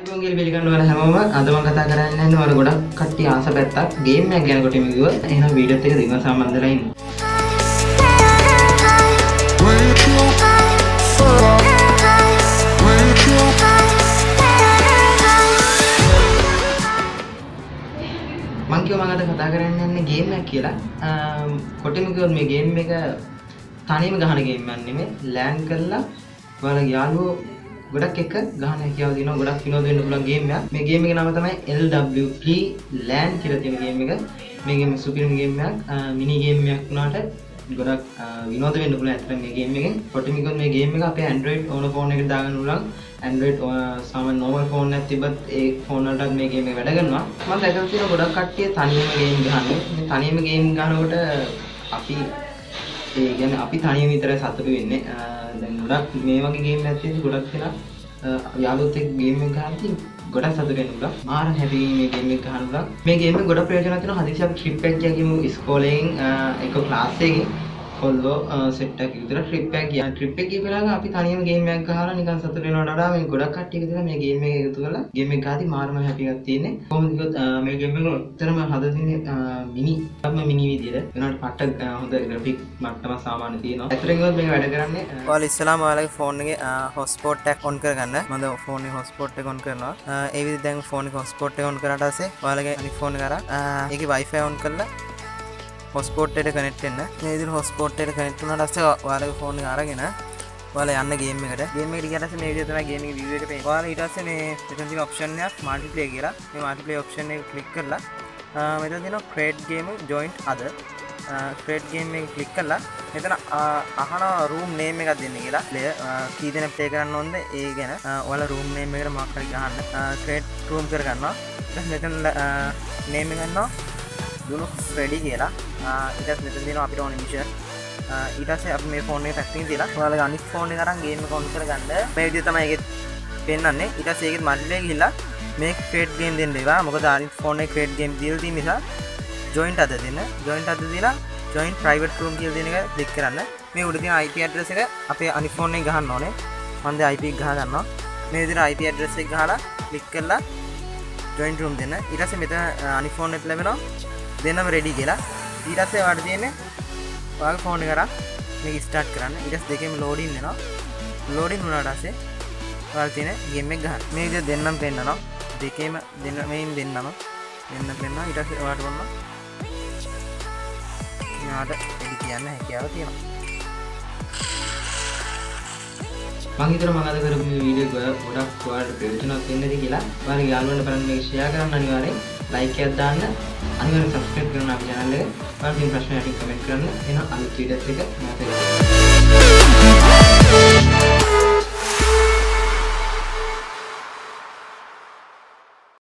අයිබෝන්ගේ පිළිගන්න වල හැමෝම අද මම කතා කරන්න යන්නේ ඔයාලා ගොඩක් කට්ටිය ආස පැත්තක් ගේම් එකක් ගැන කොට මිගුව එහෙනම් වීඩියෝත් එක දිගට සම්බන්ධලා ඉන්න. මං කිව්වා මම අද කතා කරන්න යන්නේ ගේම් එකක් කියලා. අම්, කොටිම කිව්වොත් මේ ගේම් එක තනියම ගහන ගේම් එකක් නෙමෙයි. ලෑන් කරලා ඔයාලගේ යාළුවෝ ගොඩක් එක්ක ගහන හැකියාව තියෙනවා ගොඩක් විනෝද වෙන්න පුළුවන් ගේම් එකක්. මේ ගේම් එකේ නම තමයි LWP LAN කියලා තියෙන ගේම් එක. මේ ගේම් සුපිරිම ගේම් එකක්. මිනි ගේම් එකක් වුණාට ගොඩක් අ, විනෝද වෙන්න පුළුවන් ඇත්තට මේ ගේම් එකෙන්. කොටිමිකොත් මේ ගේම් එක අපේ Android ඕන ෆෝන් එකට දාගන්න පුළුවන්. Android සාමාන්‍ය normal ෆෝන් එකක් තිබ්බත් ඒ ෆෝන් වලටත් මේ ගේම් එක වැඩ කරනවා. මම දැකලා තියෙනවා ගොඩක් කට්ටිය තනියම ගේම් ගහන්නේ. මේ තනියම ගේම් ගහනකොට අපි ඒ ගැන අපි තනියම විතර සතුටු වෙන්නේ. අ, දැන් ගොඩක් මේ වගේ ගේම් එකක් තියෙද්දි ගොඩක් දෙනා අ, යාළුවොත් එක්ක ගේම් එක ගහද්දි ගොඩක් සතුටු වෙන්න පුළුවන්. මාර හැපි මේ ගේම් එක ගහන්න පුළුවන්. මේ ගේම් එක ගොඩක් ප්‍රයෝජනවත් වෙනවා. හදිසිය අපි ට්‍රිප් එකක් ගියගිමු ඉස්කෝලෙන් අ, එක ක්ලාස් එකකින් කොල්ලෝ සෙට් එකක් විතර ට්‍රිප් එකක් ගියා. ට්‍රිප් එක ගිය වෙලාවක අපි තනියම ගේම් එකක් ගහලා නිකන් සතුට වෙනවට වඩා මේ ගොඩක් කට්ටිය එකතු වෙලා මේ ගේම් එක එකතු කරලා ගේම් එක ගහද්දි මාරම හැපි එකක් තියෙන්නේ. කොහොමද කිව්වොත් අ, මේ ගේම් එක උත්තරම හදලා තියෙන්නේ මිනි. තමයි මිනි විදියට. වෙනවට පට්ට අ, හොඳ ග්‍රැෆික් මට්ටම සාමාන්‍ය තියෙනවා. ඇත්තටම කිව්වොත් මේක වැඩ කරන්නේ අ, ඔයාල ඉස්සලාම ඔයාලගේ ෆෝන් එකේ හොස්පෝට් එකක් ඔන් කරගන්න. මම දැන් ෆෝන් එකේ හොස්පෝට් එක ඔන් කරනවා. ආ, ඒ විදිහට දැන් ෆෝන් එකේ හොස්පෝට් එක ඔන් කරාට පස්සේ ඔයාලගේ අනිත් ෆෝන් එක අරන් ආ, ඒකේ Wi-Fi ඔන් කරලා හොස්පෝට් එකට කනෙක්ට් වෙන්න. මේ විදිහට හොස්පෝට් එකට කනෙක්ට් වුණාට පස්සේ ඔයාලගේ ෆෝන් එක අරගෙන ඔයාලා යන්න ගේම් එකට. ගේම් එකට ගියාට පස්සේ මේ විදිහට තමයි ගේම් එකේ view එක පේන්නේ ඔයාලා ඊට පස්සේ මේ මෙතන තියෙන ඔප්ෂන් එකක් මල්ටිප්ලේ කියලා. මේ මල්ටිප්ලේ ඔප්ෂන් එක ක්ලික් කරලා ආ, මෙතන තියෙනවා ක්‍රේට් ගේම් ජොයින්ට් අද ක්‍රේට් ගේම් එක ක්ලික් කරලා මෙතන ආ, අහන රූම් නේම් එකක් දෙන්න කියලා. ප්ලේයර් කී දෙනෙක් ප්ලේ කරන්න ඕනද ඒ ගැන. ආ, ඔයාලා රූම් නේම් එකට මාක් කරලා ගහන්න. ක්‍රේට් රූම් කර ගන්නවා ඊට පස්සේ මෙතන නේම් එක ගන්නවා. දුනු රෙඩි කියලා. ඉටත් මෙතන දෙනවා අපිට ඕන මිෂන්. ඊටස අප මේ ෆෝන් එක පැක්ටින් තිලා ඔයාලගේ අනිත් ෆෝන් එක අරන් ගේම් එක ඔන් කරගන්න මේ විදිහට තමයි ඒකෙත් පෙන්වන්නේ ඊට පස්සේ ඒකෙත් මල්ටිප්ලේ ගිහිල්ලා මේ ක්‍රේට් ගේම් දෙන්න ඒවා මොකද අනිත් ෆෝන් එකේ ක්‍රේට් ගේම් දීලා තියෙන නිසා ජොයින්ට් අද දෙන්න. ජොයින්ට් අද දීලා ජොයින්ට් ප්‍රයිවට් රූම් කියලා දෙන එක ක්ලික් කරන්න. මේ උඩ තියෙන IP ඇඩ්‍රස් එක අපේ අනිත් ෆෝන් එකේ ගහන්න ඕනේ. මම දැන් IP එක ගහ ගන්නවා. මේ විදිහට IP ඇඩ්‍රස් එක ගහලා ක්ලික් කරලා ජොයින්ට් රූම් දෙන්න. ඊට පස්සේ මෙතන අ, අනිත් ෆෝන් එකට ලැබෙනවා. දෙන්නම රෙඩි කියලා. ඊට පස්සේ ඔයාලට තියෙන්නේ ඔයාගේ ෆෝන් එක අරන් මේක ස්ටාර්ට් කරන්න. ඊට පස්සේ දෙකේම ලෝඩින් වෙනවා ලෝඩින් වුණාට පස්සේ ඔයාලට තියෙන ගේම් එක ගහන්න. මේ විදිහට දෙන්නම් පෙන්නනවා. දෙකේම දෙන්න මේන් දෙන්නම. දෙන්න පෙන්නවා ඊට පස්සේ ඔයාලට වන්න මෙයාට එඩි කියන්න හැකියාව තියෙනවා. මං හිතනවා මම අද කරපු මේ වීඩියෝ එක ගොඩක් ඔයාලට ප්‍රයෝජනවත් වෙන්න ඇති කියලා. ඔයාලගේ යාළුවන්ට බලන්න මේක ෂෙයා කරන්න අනිවාර්යෙන්. ලයික් එකක් දාන්න. අනිවාර්යෙන් සබ්ස්ක්‍රයිබ් කරන්න අපේ channel එක. ඔයාලට තියෙන ප්‍රශ්න යටින් කමෙන්ට් කරන්න. එහෙනම් අලුත් වීඩියෝස් එක නැවත